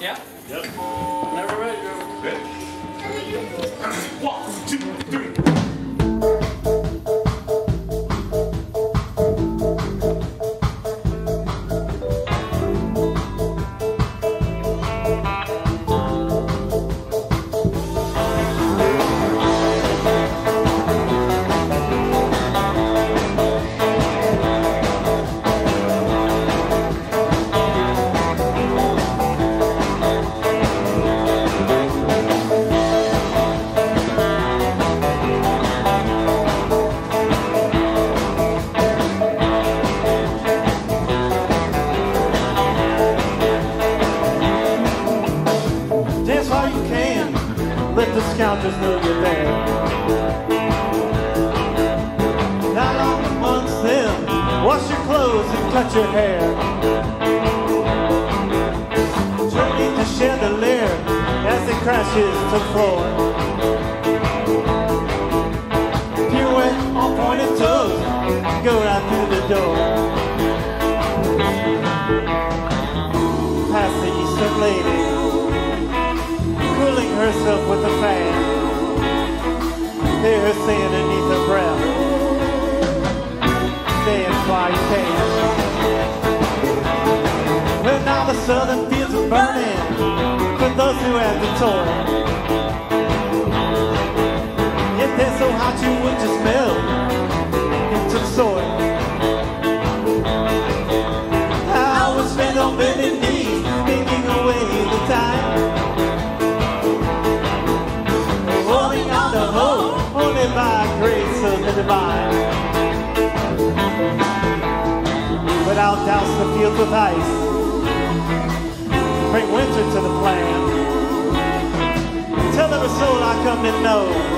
Yeah? Yep. Let the scoundrels know you're there. Not long amongst them. Wash your clothes and cut your hair. Turning the chandelier as it crashes to floor. Pirouette on pointed toes. Go through the door. Past the Eastern lady with a fan. Hear her say underneath her breath, dance while you can. Well, now the southern fields are burning for those who have the toil. If they're so hot, you would just melt into the soil. Only by grace of the divine. But I'll douse the fields with ice, bring winter to the plan. Tell every soul I come to know,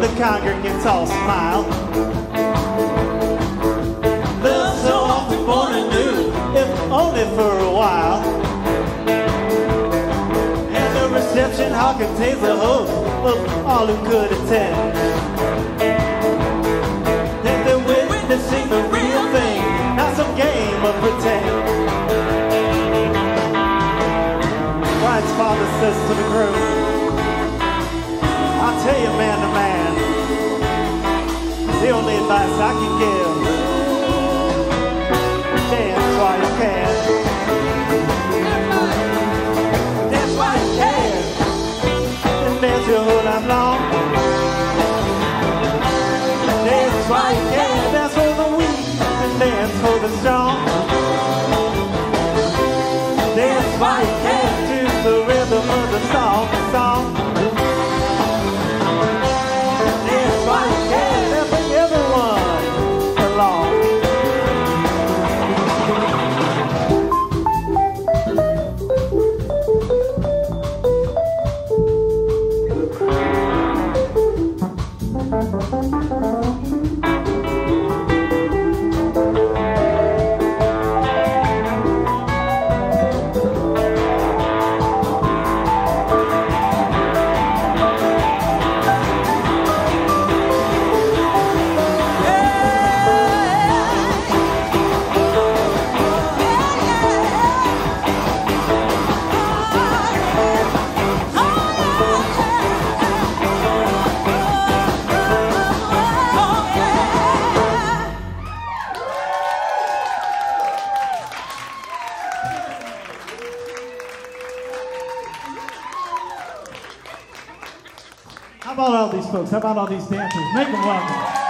the congregants all smile. Love so often born anew, if only for a while. And the reception hall contains the host of all who could attend. The only advice I can give, dance while you can. Dance while you can, and dance your whole life long. Dance while you can, dance for the weak, and dance for the strong. Dance while you can How about all these folks? How about all these dancers? Make them welcome.